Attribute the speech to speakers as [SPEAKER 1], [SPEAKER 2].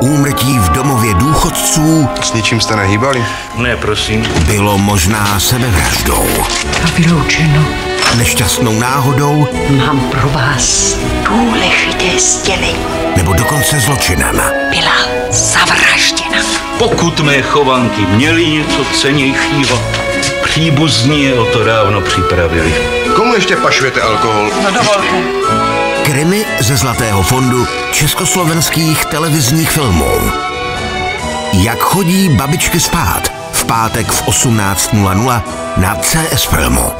[SPEAKER 1] úmrtí v domově důchodců
[SPEAKER 2] S ničím jste nehýbali?
[SPEAKER 3] Ne, prosím.
[SPEAKER 1] bylo možná sebevraždou,
[SPEAKER 4] A vyloučeno.
[SPEAKER 1] nešťastnou náhodou
[SPEAKER 4] Mám pro vás důležité sdělení.
[SPEAKER 1] nebo dokonce zločinem.
[SPEAKER 4] Byla zavražděna.
[SPEAKER 3] Pokud mé chovanky měly něco cenějšího, příbuzní je o to dávno připravili.
[SPEAKER 2] Komu ještě pašujete alkohol?
[SPEAKER 1] Krimi ze Zlatého fondu československých televizních filmů. Jak chodí babičky spát v pátek v 18.00 na CS Filmu.